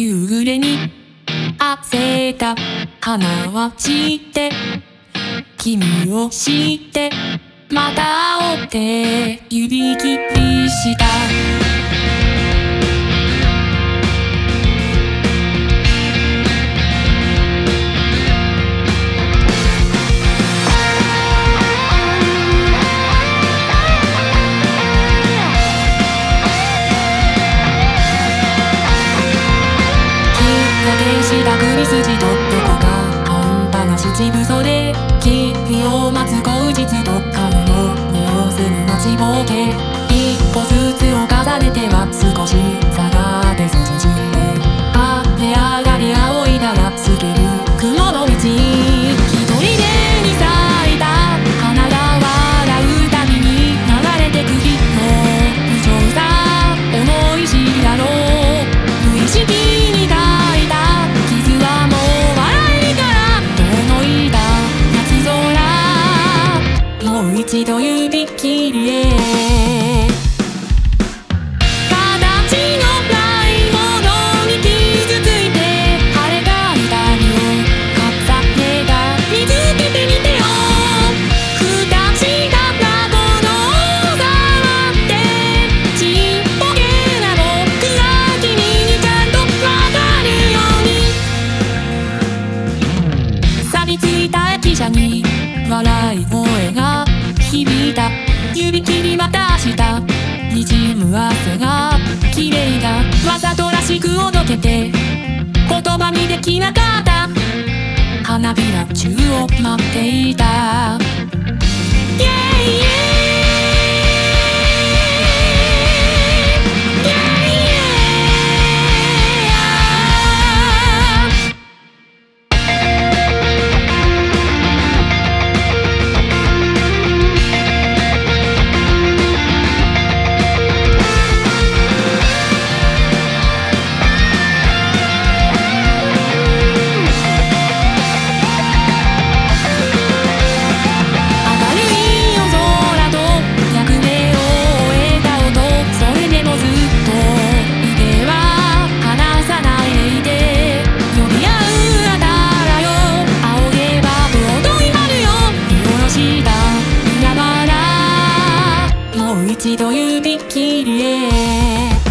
夕暮れに汗た花は散って君を知ってまた会って指切りした。口ぶそで君を待つ口実と金の匂せぬ待ちぼうけ。一歩ずつを重ねては少し。一度指切りへ汗が綺麗がわざとらしくおどけて言葉にできなかった。花びら中を待っていた。う一度指切りへ